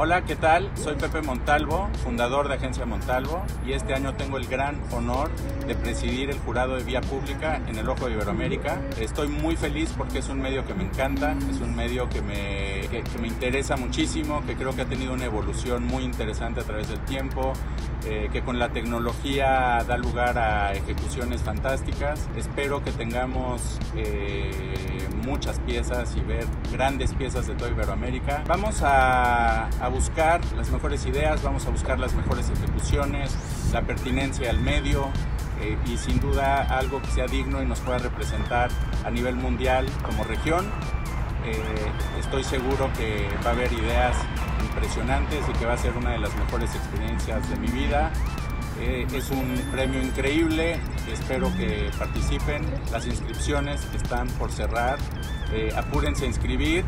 Hola, ¿qué tal? Soy Pepe Montalvo, fundador de Agencia Montalvo, y este año tengo el gran honor de presidir el jurado de Vía Pública en el Ojo de Iberoamérica. Estoy muy feliz porque es un medio que me encanta, es un medio que me, que, me interesa muchísimo, que creo que ha tenido una evolución muy interesante a través del tiempo, eh, que con la tecnología da lugar a ejecuciones fantásticas. Espero que tengamos eh, muchas piezas y ver grandes piezas de toda Iberoamérica. Vamos a a buscar las mejores ideas, vamos a buscar las mejores ejecuciones, la pertinencia al medio eh, y sin duda algo que sea digno y nos pueda representar a nivel mundial como región. Eh, estoy seguro que va a haber ideas impresionantes y que va a ser una de las mejores experiencias de mi vida. Eh, es un premio increíble, espero que participen. Las inscripciones están por cerrar. apúrense a inscribir.